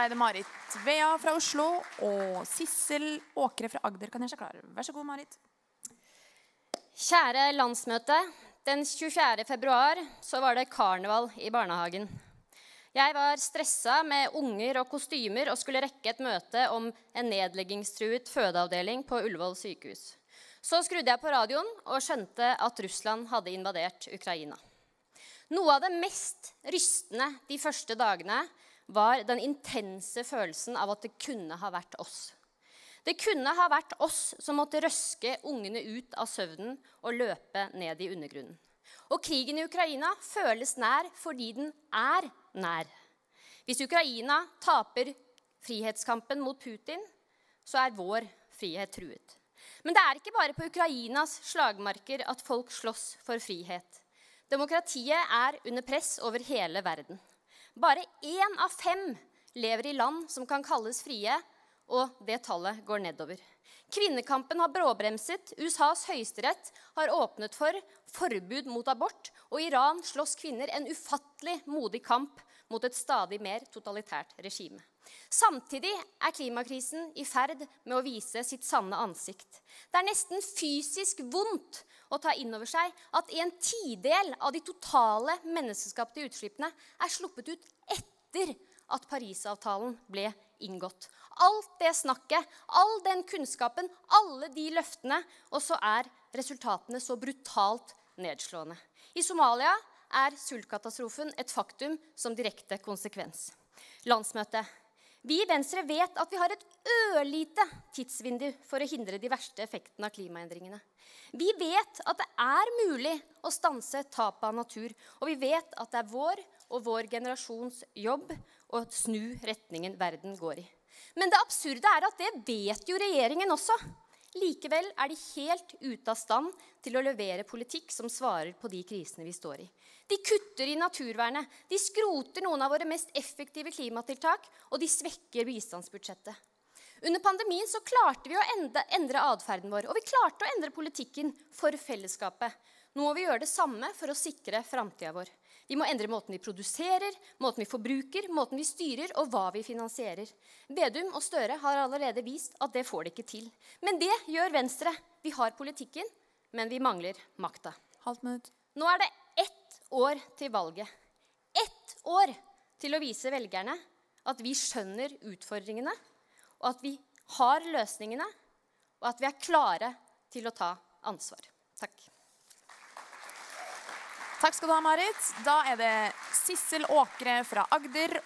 Er det Marit Vea fra Oslo og Sissel Åkre fra Agder kan gjøre seg klar. Vær så god, Marit. Kjære landsmøte. Den 24. februar så var det karneval i barnehagen. Jeg var stressa med unger og kostymer og skulle rekke et møte om en nedleggingstruet fødeavdeling på Ullevål sykehus. Så skrudde jeg på radioen og skjønte at Russland hadde invadert Ukraina. Noe av det mest rystende de første dagene var den intense følelsen av at det kunne ha vært oss. Det kunne ha vært oss som måtte røske ungene ut av søvnen og løpe ned i undergrunnen. Og krigen i Ukraina føles nær fordi den er nær. Hvis Ukraina taper frihetskampen mot Putin, så er vår frihet truet. Men det er ikke bare på Ukrainas slagmarker at folk slåss for frihet. Demokratiet er under press over hele verden. Bare én av fem lever i land som kan kalles frie, og det tallet går nedover. Kvinnekampen har bråbremset, USAs høyesterett har åpnet for forbud mot abort, og i Iran slåss kvinner en ufattelig modig kamp mot et stadig mer totalitært regime. Samtidig er klimakrisen i ferd med å vise sitt sanne ansikt. Det er nesten fysisk vondt å ta inn over seg at en tidel av de totale menneskeskapte utslippene er sluppet ut etter at Parisavtalen ble inngått. Alt det snakket, all den kunnskapen, alle de løftene, og så er resultatene så brutalt nedslående. I Somalia er sultkatastrofen et faktum som direkte konsekvens. Landsmøtet. Vi i Venstre vet at vi har et ørlite tidsvindu for å hindre de verste effektene av klimaendringene. Vi vet at det er mulig å stanse tapet av natur, og vi vet at det er vår og vår generasjons jobb å snu retningen verden går i. Men det absurde er at det vet jo regjeringen også. Likevel er de helt ute av stand til å levere politikk som svarer på de krisene vi står i. De kutter i naturvernet, de skroter noen av våre mest effektive klimatiltak, og de svekker bistandsbudsjettet. Under pandemien så klarte vi å endre, atferden vår, og vi klarte å endre politikken for fellesskapet. Nå må vi gjøre det samme for å sikre framtida vår. Vi må endre måten vi produserer, måten vi forbruker, måten vi styrer, og hva vi finansierer. Vedum og Støre har allerede vist at det får de ikke til. Men det gjør Venstre. Vi har politikken, men vi mangler makta. Nå er det ett år til valget. Ett år til å vise velgerne at vi skjønner utfordringene, og at vi har løsningene, og at vi er klare til å ta ansvar. Takk. Takk skal du ha, Marit. Da er det Sissel Åkre fra Agder.